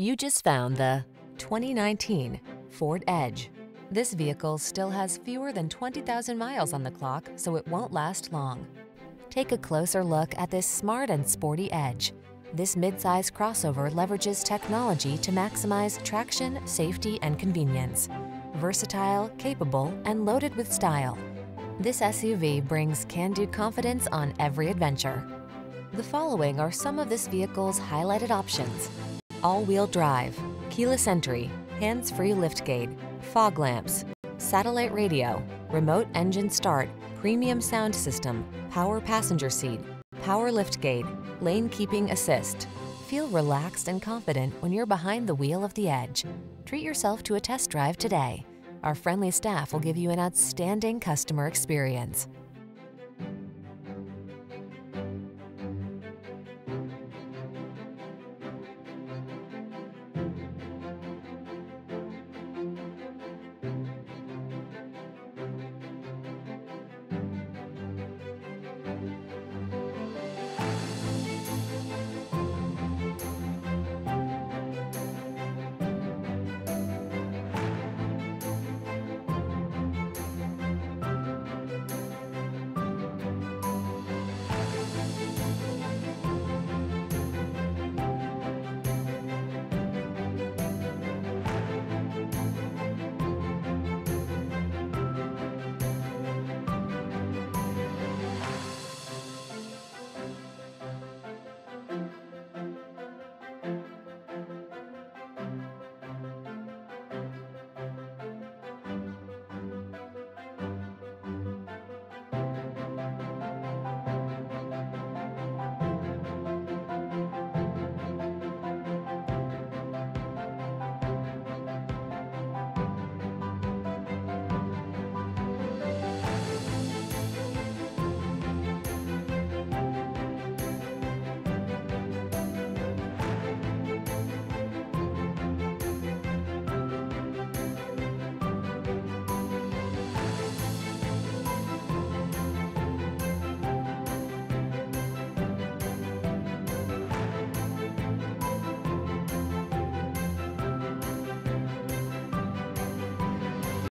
You just found the 2019 Ford Edge. This vehicle still has fewer than 20,000 miles on the clock, so it won't last long. Take a closer look at this smart and sporty Edge. This midsize crossover leverages technology to maximize traction, safety, and convenience. Versatile, capable, and loaded with style. This SUV brings can-do confidence on every adventure. The following are some of this vehicle's highlighted options. All-wheel drive, keyless entry, hands-free liftgate, fog lamps, satellite radio, remote engine start, premium sound system, power passenger seat, power liftgate, lane keeping assist. Feel relaxed and confident when you're behind the wheel of the Edge. Treat yourself to a test drive today. Our friendly staff will give you an outstanding customer experience.